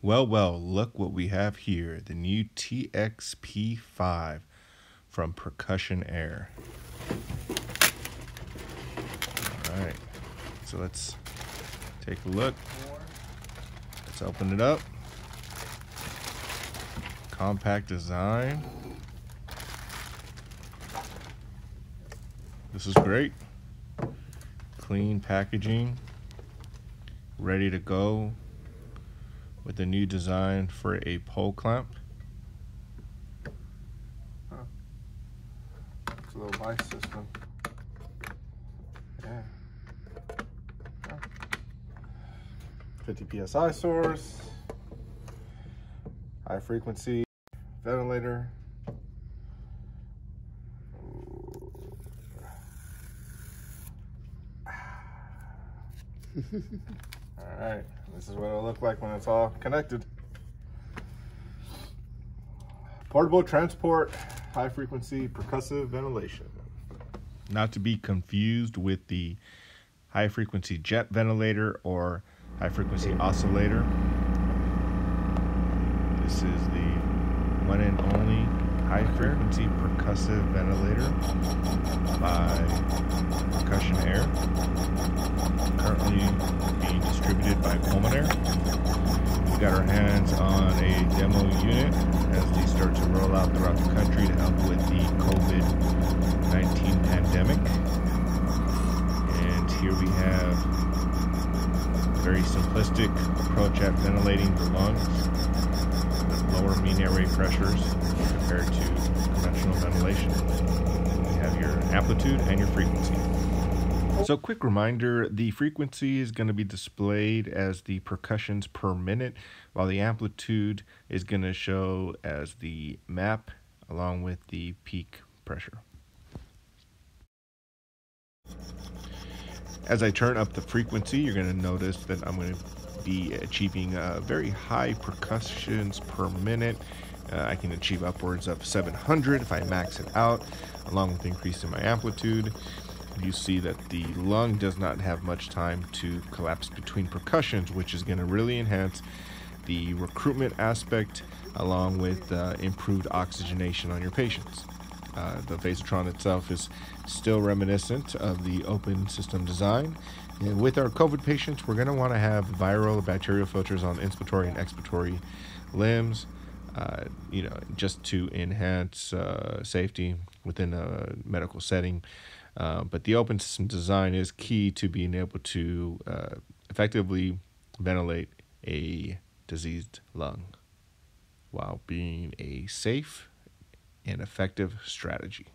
Well, well, look what we have here the new TXP5 from Percussionaire. All right, so let's take a look. Let's open it up. Compact design. This is great. Clean packaging. Ready to go with a new design for a pole clamp. It's a little vice system. Yeah. 50 psi source, high frequency ventilator. all right, this is what it'll look like when it's all connected. Portable transport, high frequency percussive ventilation. Not to be confused with the high frequency jet ventilator or high frequency oscillator. This is the one and only high frequency percussive ventilator by Percussionaire. Currently being distributed by Pulmonaire. We got our hands on a demo unit as they start to roll out throughout the country to help with the COVID 19 pandemic. And here we have a very simplistic approach at ventilating the lungs with lower mean airway pressures compared to conventional ventilation. You have your amplitude and your frequency. So, quick reminder the frequency is going to be displayed as the percussions per minute, while the amplitude is going to show as the map along with the peak pressure. As I turn up the frequency, you're going to notice that I'm going to be achieving uh, very high percussions per minute. Uh, I can achieve upwards of 700 if I max it out, along with increasing my amplitude. You see that the lung does not have much time to collapse between percussions, which is going to really enhance the recruitment aspect along with uh, improved oxygenation on your patients. Uh, the Phasitron itself is still reminiscent of the open system design. And with our COVID patients, we're going to want to have viral bacterial filters on inspiratory and expiratory limbs, uh, you know, just to enhance uh, safety within a medical setting. Uh, but the open system design is key to being able to uh, effectively ventilate a diseased lung while being a safe and effective strategy.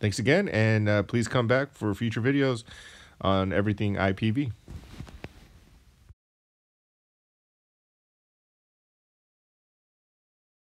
Thanks again, and uh, please come back for future videos on everything IPV.